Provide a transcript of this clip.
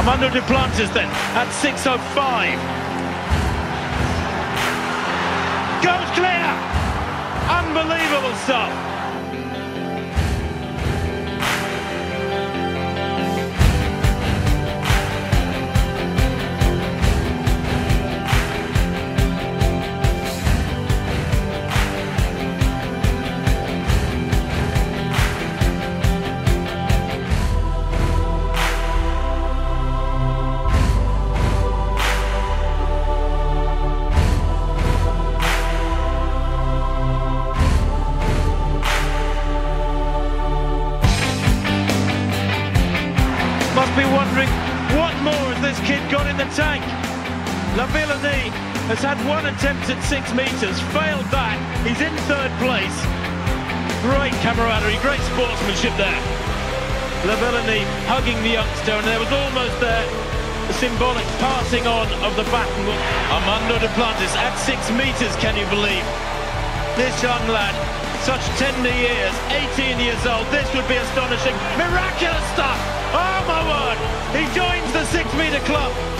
Armando Duplantis then at 6.05. Goes clear! Unbelievable stuff. Wondering what more has this kid got in the tank. La has had one attempt at six metres, failed that. He's in third place. Great camaraderie, great sportsmanship there. La hugging the youngster, and there was almost there the symbolic passing on of the baton. Armando Duplantis at six metres, can you believe? This young lad, such tender years, 18 years old, this would be astonishing. Miraculous stuff! Oh my word! He joins the six metre club.